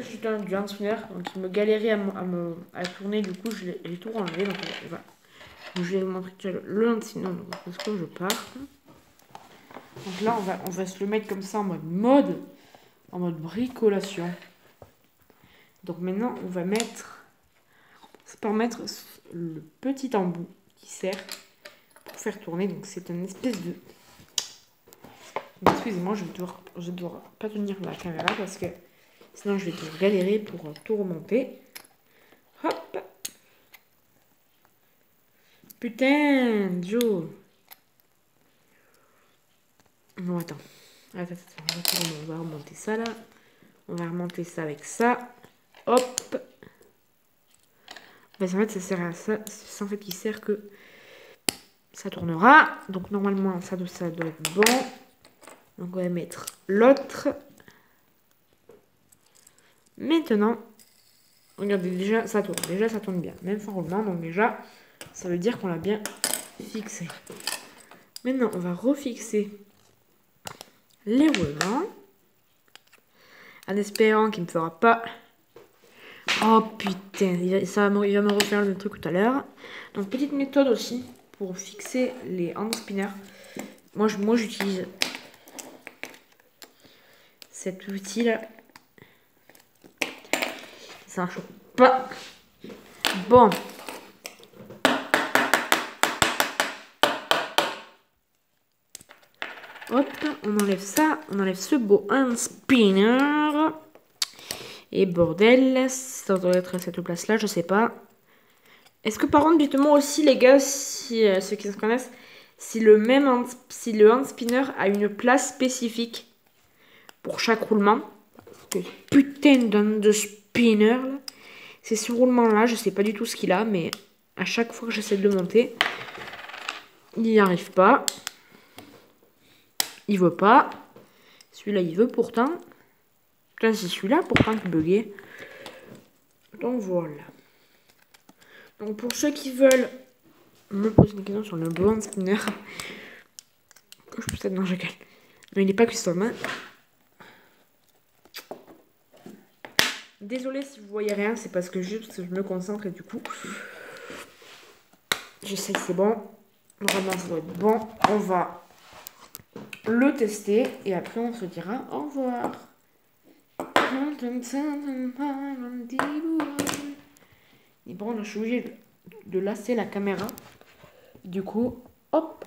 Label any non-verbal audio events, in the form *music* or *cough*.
J'ai un du hand spinner, donc il me galérait à, me, à, tourner, du coup j'ai tout enlevé. Donc, voilà. donc, je vais vous montrer le hand spinner, donc parce que je pars. Donc là on va, on va se le mettre comme ça en mode mode, en mode bricolation. Donc maintenant on va mettre, c'est pour mettre le petit embout qui sert pour faire tourner. Donc c'est une espèce de Excusez-moi, je ne dois, pas tenir la caméra parce que sinon je vais galérer pour tout remonter. Hop Putain, Joe Non, attends, on va remonter ça là. On va remonter ça avec ça. Hop En fait, ça sert à ça. C'est en fait qui sert que ça tournera. Donc normalement, ça, ça doit être bon. Donc on va mettre l'autre. Maintenant, regardez déjà ça tourne. Déjà ça tourne bien. Même sans roulement. Donc déjà, ça veut dire qu'on l'a bien fixé. Maintenant, on va refixer les roulements. En espérant qu'il ne me fera pas... Oh putain, il va, il va me refaire le truc tout à l'heure. Donc petite méthode aussi pour fixer les hand spinners. Moi, moi j'utilise cet outil là. Ça pas. Bon. Hop, on enlève ça, on enlève ce beau hand spinner. Et bordel, ça doit être à cette place-là, je sais pas. Est-ce que par contre, dites-moi aussi les gars, si euh, ceux qui se connaissent, si le même si le hand spinner a une place spécifique pour chaque roulement? Putain de C'est ce roulement là, je sais pas du tout ce qu'il a, mais à chaque fois que j'essaie de le monter, il n'y arrive pas. Il veut pas. Celui-là, il veut pourtant. Putain, c'est celui-là pourtant qui buguait. Donc voilà. Donc pour ceux qui veulent me poser une question sur le bon spinner, *laughs* je peux peut-être non, je Mais il n'est pas custom. Désolée si vous voyez rien, c'est parce que juste je me concentre et du coup, j'essaye, c'est bon. Normalement, ça doit bon. On va le tester et après on se dira au revoir. Et bon, je suis obligée de lasser la caméra. Du coup, hop,